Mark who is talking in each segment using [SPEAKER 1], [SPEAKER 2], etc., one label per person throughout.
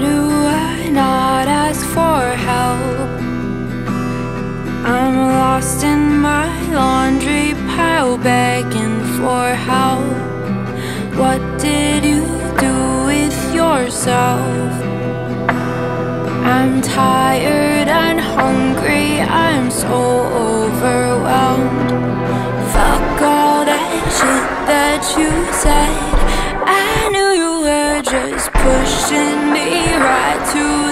[SPEAKER 1] do I not ask for help? I'm lost in my laundry pile begging for help What did you do with yourself? I'm tired and hungry, I'm so overwhelmed Fuck all that shit that you said I just pushing me right to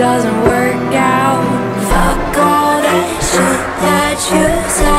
[SPEAKER 1] doesn't work out. Fuck all that shit that you said.